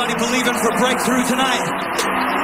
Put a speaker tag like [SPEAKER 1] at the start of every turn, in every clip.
[SPEAKER 1] Everybody believing for breakthrough tonight.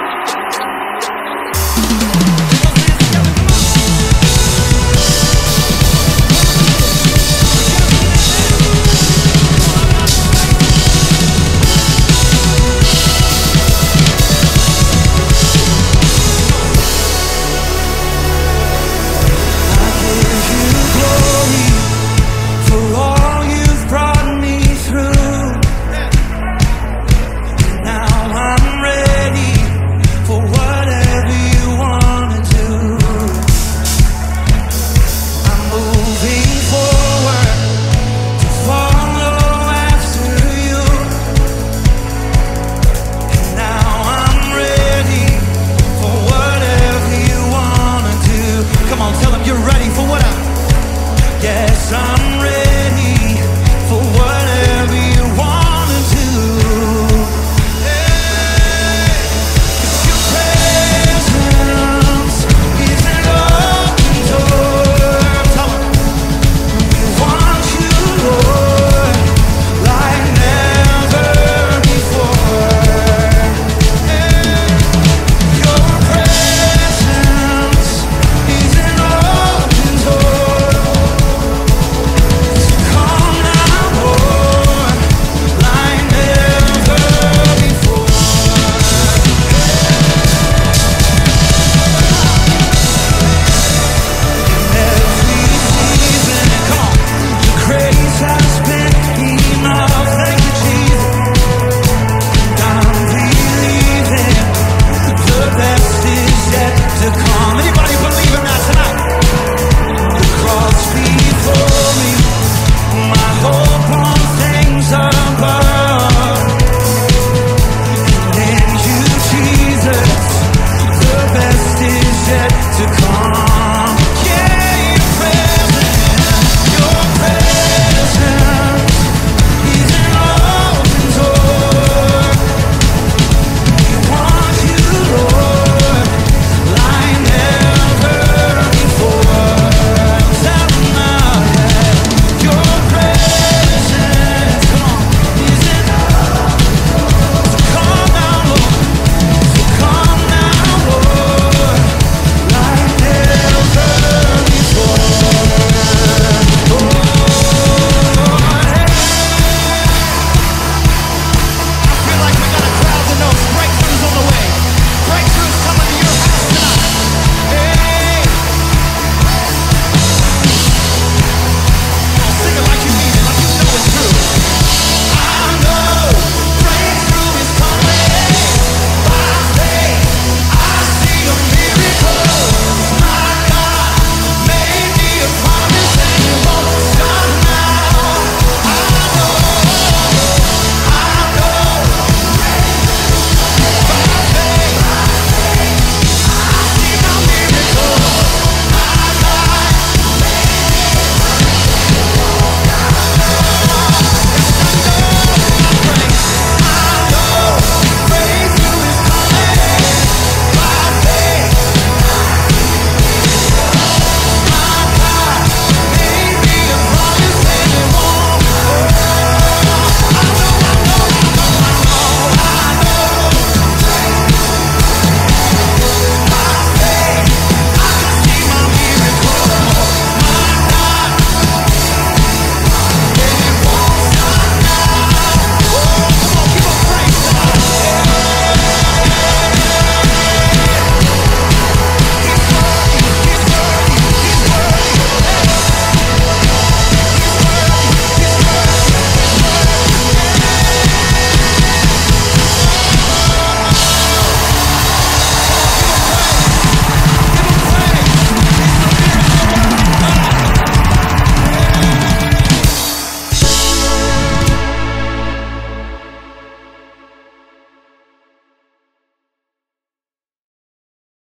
[SPEAKER 1] spinning up.